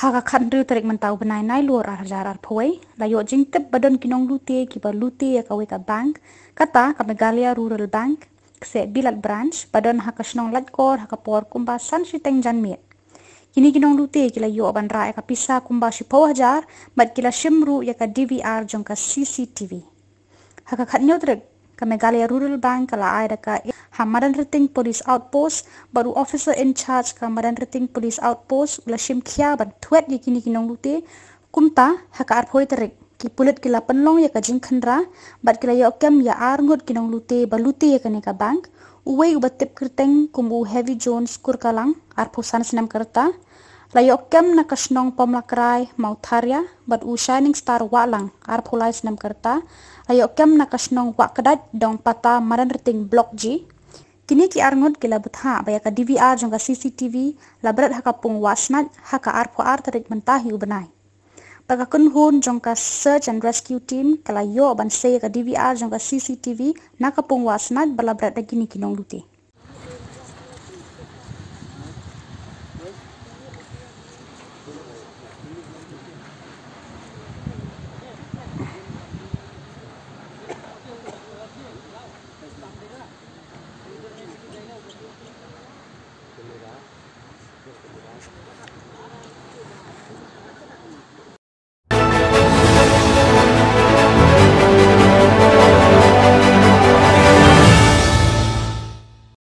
haka khat riu tarik mentau benai nai luar ar jarar phoi la yo jing tep badon kinong lute ki ba lute ya ka weka bank kata ka megalia rural bank se bilat branch badon haka snong lat kor haka por kumba san si teng jan miet kini kinong lute kila yo ban ra ka pisa kumba si po hajar bat kila shimru ya ka dvr jong ka cctv haka nyo tarik ka megalia rural bank kala ai da ka Hamadan Rating Police Outpost baru officer in charge ka Hamadan Rating Police Outpost ula shim kia ban tuet di kini kinong lute kumta haka ar phoi terik. Ki pulit kila penlong ya jing khandra bat kila ya kem ya ar ngot kinong lute balute ya kane ka bank. Uwe ubat tip kerteng kumbu heavy jones kur kalang ar pho san sinam kerta la ya kem na kasnong pom lakrai mau tharya bat u shining star walang ar pho lai sinam kerta la ya kem na kasnong wa dong pata maran rating block g Kini ki arngot kila butha baya ka DVR jong ka CCTV labrat haka pung wasnat haka ar po ar tarik mentahi ubenai. Baka kun hun jong ka search and rescue team kala yo ban say ka DVR jong ka CCTV naka pung wasnat balabrat da kini kinong luti. 这个地方是。